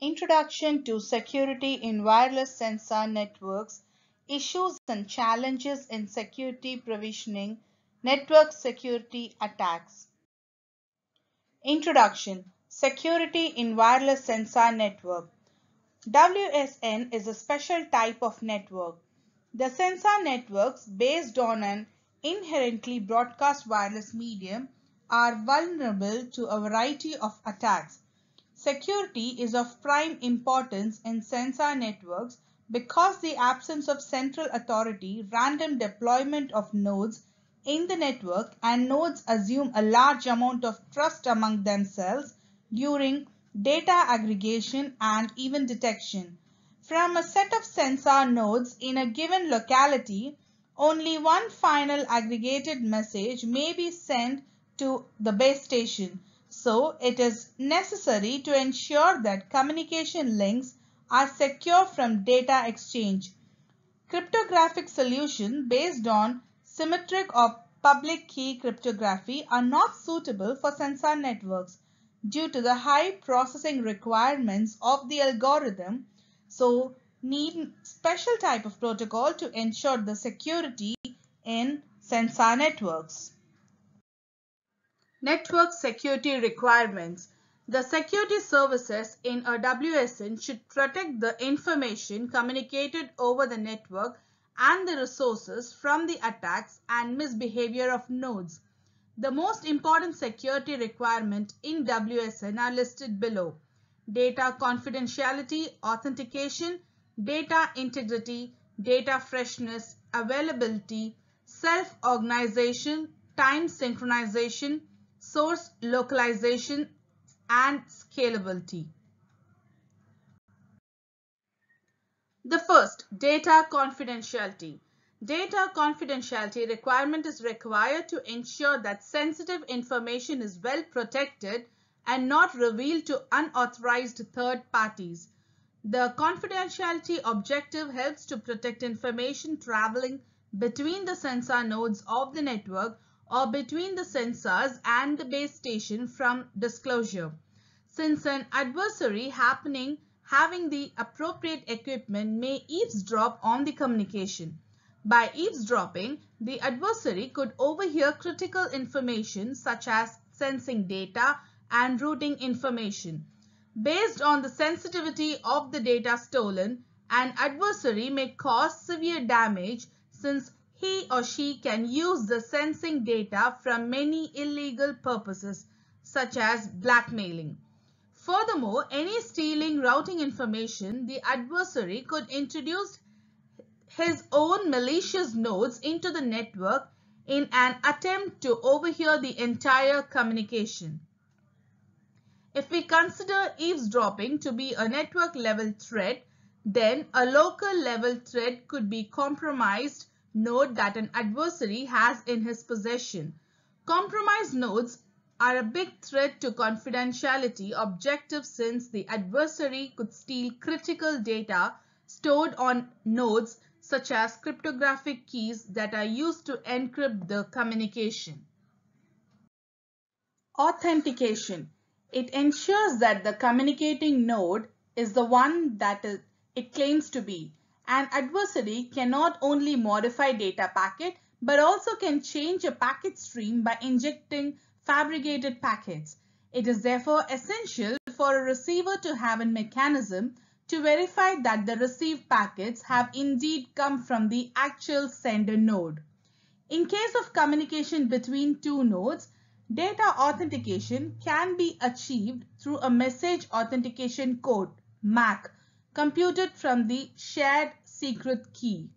Introduction to Security in Wireless Sensor Networks Issues and Challenges in Security Provisioning Network Security Attacks. Introduction Security in Wireless Sensor Network WSN is a special type of network. The sensor networks based on an inherently broadcast wireless medium are vulnerable to a variety of attacks. Security is of prime importance in sensor networks because the absence of central authority, random deployment of nodes in the network and nodes assume a large amount of trust among themselves during data aggregation and event detection. From a set of sensor nodes in a given locality, only one final aggregated message may be sent to the base station. So it is necessary to ensure that communication links are secure from data exchange. Cryptographic solutions based on symmetric or public key cryptography are not suitable for sensor networks due to the high processing requirements of the algorithm. So need special type of protocol to ensure the security in sensor networks. Network security requirements. The security services in a WSN should protect the information communicated over the network and the resources from the attacks and misbehavior of nodes. The most important security requirement in WSN are listed below. Data confidentiality, authentication, data integrity, data freshness, availability, self-organization, time synchronization, source localization, and scalability. The first, data confidentiality. Data confidentiality requirement is required to ensure that sensitive information is well protected and not revealed to unauthorized third parties. The confidentiality objective helps to protect information traveling between the sensor nodes of the network or between the sensors and the base station from disclosure. Since an adversary happening having the appropriate equipment may eavesdrop on the communication. By eavesdropping, the adversary could overhear critical information such as sensing data and routing information. Based on the sensitivity of the data stolen, an adversary may cause severe damage since he or she can use the sensing data from many illegal purposes such as blackmailing. Furthermore, any stealing routing information, the adversary could introduce his own malicious nodes into the network in an attempt to overhear the entire communication. If we consider eavesdropping to be a network level threat, then a local level threat could be compromised node that an adversary has in his possession. Compromised nodes are a big threat to confidentiality objective since the adversary could steal critical data stored on nodes such as cryptographic keys that are used to encrypt the communication. Authentication. It ensures that the communicating node is the one that it claims to be. An adversary cannot only modify data packet but also can change a packet stream by injecting fabricated packets. It is therefore essential for a receiver to have a mechanism to verify that the received packets have indeed come from the actual sender node. In case of communication between two nodes, data authentication can be achieved through a message authentication code MAC computed from the shared secret key.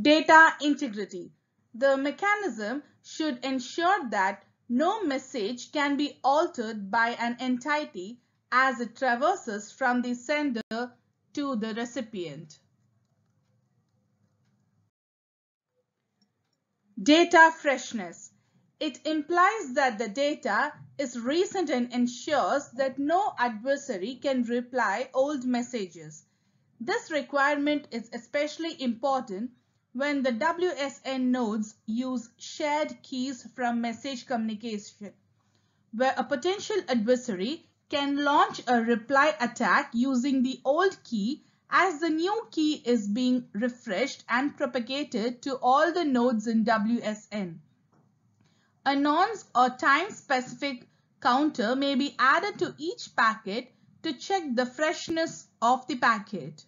Data integrity. The mechanism should ensure that no message can be altered by an entity as it traverses from the sender to the recipient. Data freshness. It implies that the data is recent and ensures that no adversary can reply old messages. This requirement is especially important when the WSN nodes use shared keys from message communication, where a potential adversary can launch a reply attack using the old key as the new key is being refreshed and propagated to all the nodes in WSN. A nonce or time-specific counter may be added to each packet to check the freshness of the packet.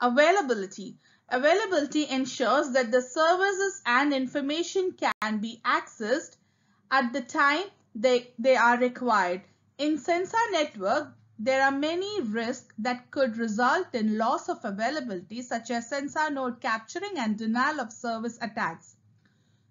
Availability. Availability ensures that the services and information can be accessed at the time they, they are required. In sensor network, there are many risks that could result in loss of availability such as sensor node capturing and denial of service attacks.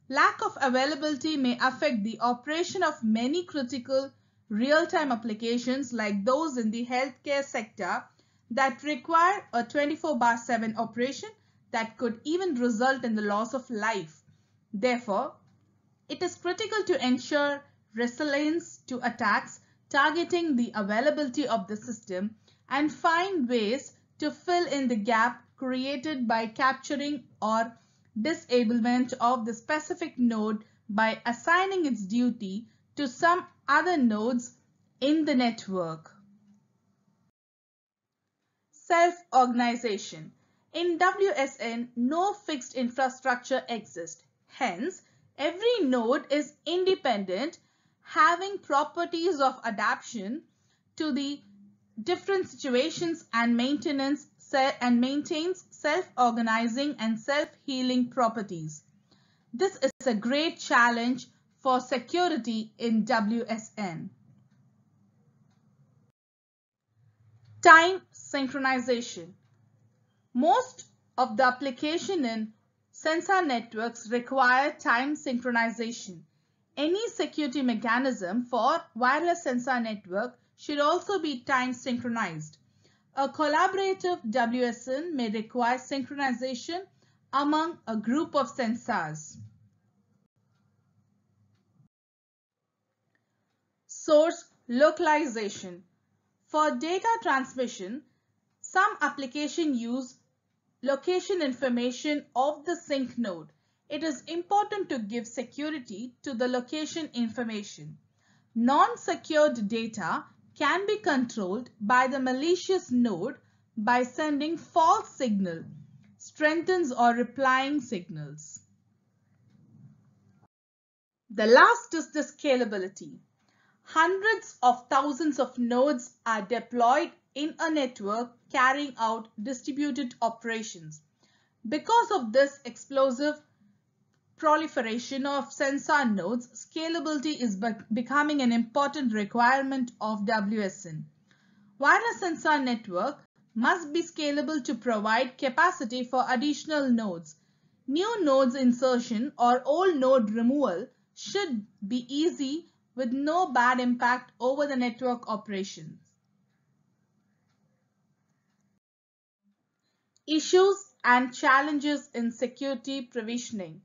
Lack of availability may affect the operation of many critical real-time applications like those in the healthcare sector that require a 24 bar 7 operation that could even result in the loss of life. Therefore, it is critical to ensure resilience to attacks targeting the availability of the system and find ways to fill in the gap created by capturing or disablement of the specific node by assigning its duty to some other nodes in the network. Self-organization. In WSN, no fixed infrastructure exists. Hence, every node is independent, having properties of adaptation to the different situations and maintenance and maintains self-organizing and self-healing properties. This is a great challenge for security in WSN. Time synchronization. Most of the application in sensor networks require time synchronization. Any security mechanism for wireless sensor network should also be time synchronized. A collaborative WSN may require synchronization among a group of sensors. Source localization. For data transmission, some application use location information of the sink node. It is important to give security to the location information. Non-secured data can be controlled by the malicious node by sending false signal, strengthens or replying signals. The last is the scalability. Hundreds of thousands of nodes are deployed in a network carrying out distributed operations. Because of this explosive proliferation of sensor nodes, scalability is becoming an important requirement of WSN. Wireless sensor network must be scalable to provide capacity for additional nodes. New nodes insertion or old node removal should be easy with no bad impact over the network operations. Issues and challenges in security provisioning.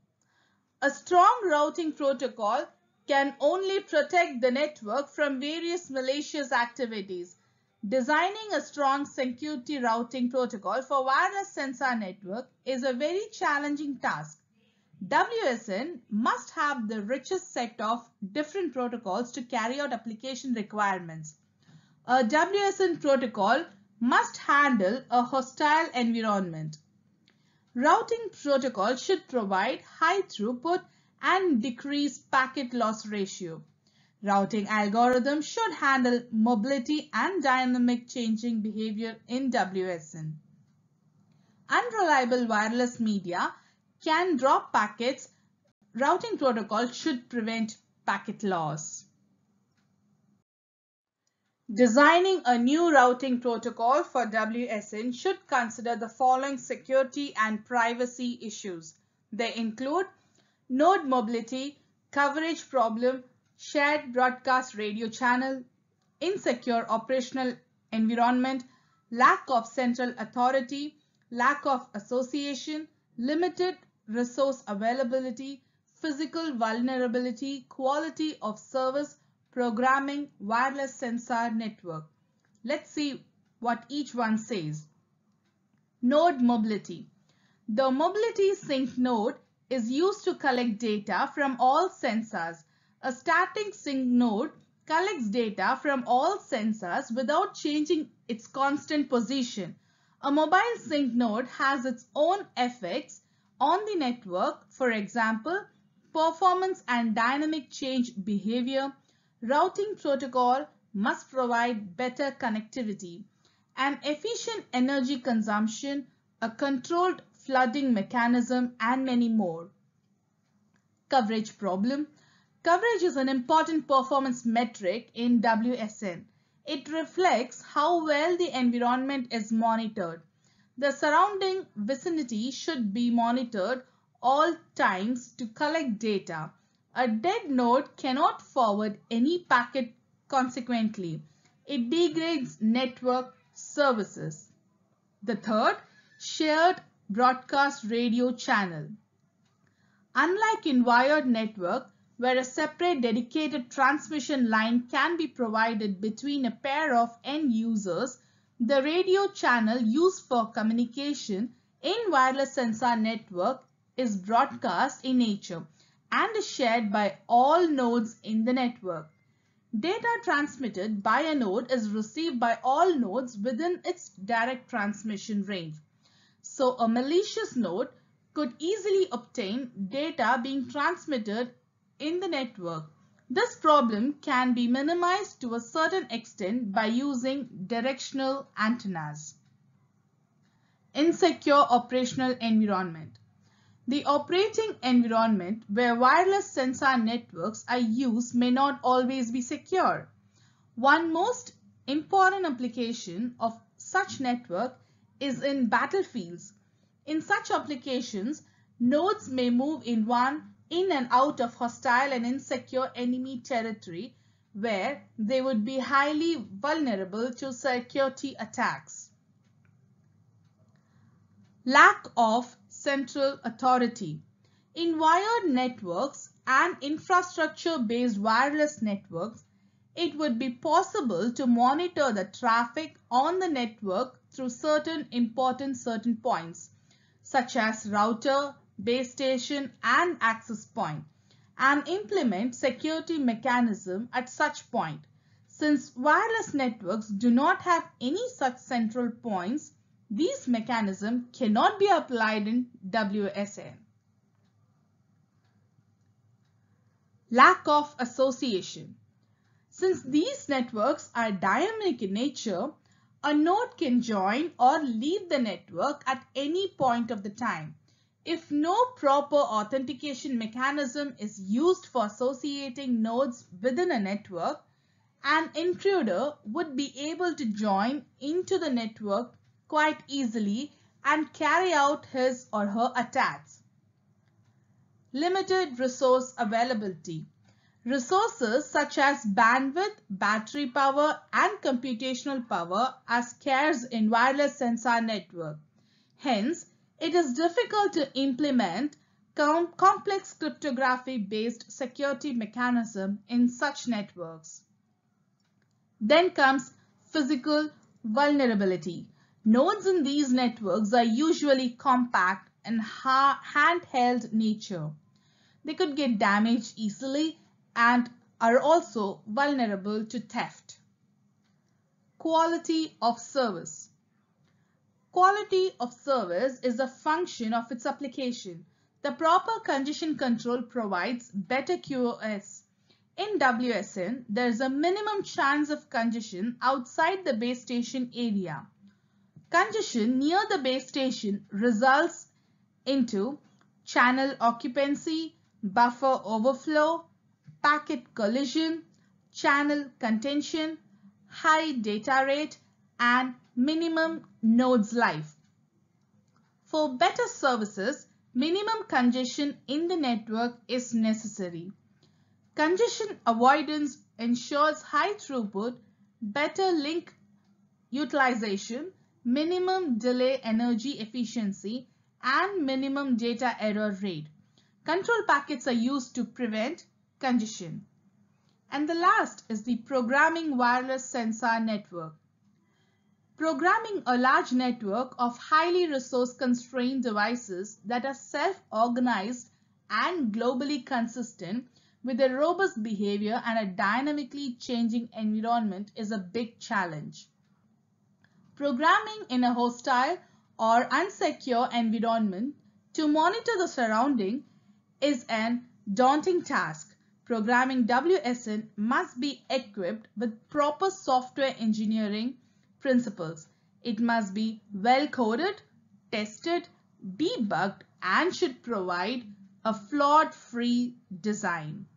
A strong routing protocol can only protect the network from various malicious activities. Designing a strong security routing protocol for wireless sensor network is a very challenging task. WSN must have the richest set of different protocols to carry out application requirements. A WSN protocol must handle a hostile environment. Routing protocol should provide high throughput and decrease packet loss ratio. Routing algorithm should handle mobility and dynamic changing behavior in WSN. Unreliable wireless media can drop packets, routing protocol should prevent packet loss. Designing a new routing protocol for WSN should consider the following security and privacy issues. They include node mobility, coverage problem, shared broadcast radio channel, insecure operational environment, lack of central authority, lack of association, limited resource availability, physical vulnerability, quality of service, programming, wireless sensor network. Let's see what each one says. Node mobility. The mobility sink node is used to collect data from all sensors. A static sink node collects data from all sensors without changing its constant position. A mobile sink node has its own effects on the network, for example, performance and dynamic change behavior, routing protocol must provide better connectivity, an efficient energy consumption, a controlled flooding mechanism, and many more. Coverage problem. Coverage is an important performance metric in WSN. It reflects how well the environment is monitored. The surrounding vicinity should be monitored all times to collect data. A dead node cannot forward any packet consequently. It degrades network services. The third, shared broadcast radio channel. Unlike in wired network, where a separate dedicated transmission line can be provided between a pair of end users, the radio channel used for communication in wireless sensor network is broadcast in nature and is shared by all nodes in the network. Data transmitted by a node is received by all nodes within its direct transmission range. So a malicious node could easily obtain data being transmitted in the network. This problem can be minimized to a certain extent by using directional antennas. Insecure operational environment. The operating environment where wireless sensor networks are used may not always be secure. One most important application of such network is in battlefields. In such applications, nodes may move in one in and out of hostile and insecure enemy territory where they would be highly vulnerable to security attacks. Lack of central authority. In wired networks and infrastructure-based wireless networks, it would be possible to monitor the traffic on the network through certain important certain points, such as router, base station and access point and implement security mechanism at such point. Since wireless networks do not have any such central points, these mechanisms cannot be applied in WSN. Lack of association. Since these networks are dynamic in nature, a node can join or leave the network at any point of the time. If no proper authentication mechanism is used for associating nodes within a network, an intruder would be able to join into the network quite easily and carry out his or her attacks. Limited resource availability. Resources such as bandwidth, battery power and computational power are scarce in wireless sensor network. Hence, it is difficult to implement com complex cryptography-based security mechanism in such networks. Then comes physical vulnerability. Nodes in these networks are usually compact and handheld nature. They could get damaged easily and are also vulnerable to theft. Quality of service. Quality of service is a function of its application. The proper congestion control provides better QoS. In WSN, there is a minimum chance of congestion outside the base station area. Congestion near the base station results into channel occupancy, buffer overflow, packet collision, channel contention, high data rate, and minimum nodes life. For better services, minimum congestion in the network is necessary. Congestion avoidance ensures high throughput, better link utilization, minimum delay energy efficiency, and minimum data error rate. Control packets are used to prevent congestion. And the last is the programming wireless sensor network. Programming a large network of highly resource-constrained devices that are self-organized and globally consistent with a robust behavior and a dynamically changing environment is a big challenge. Programming in a hostile or unsecure environment to monitor the surrounding is an daunting task. Programming WSN must be equipped with proper software engineering principles. It must be well coded, tested, debugged and should provide a flawed free design.